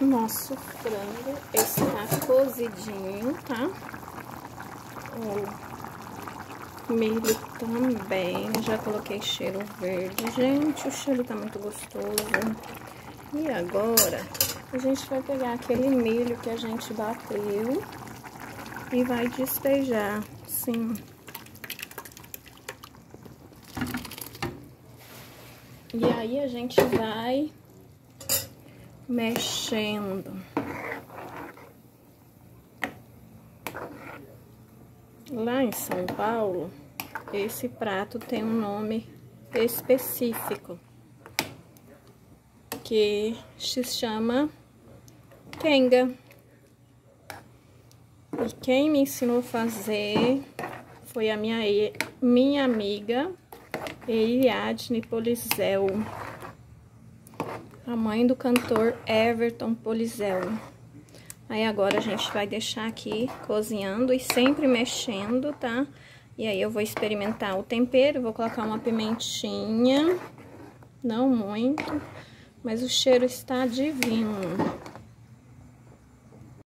Nosso frango está cozidinho, tá? O milho também. Já coloquei cheiro verde. Gente, o cheiro tá muito gostoso. E agora, a gente vai pegar aquele milho que a gente bateu e vai despejar, sim. E aí a gente vai mexendo. Lá em São Paulo, esse prato tem um nome específico, que se chama kenga. E quem me ensinou a fazer foi a minha, minha amiga Eliadne Polizel a mãe do cantor Everton Polizel. Aí agora a gente vai deixar aqui cozinhando e sempre mexendo, tá? E aí eu vou experimentar o tempero, vou colocar uma pimentinha, não muito, mas o cheiro está divino.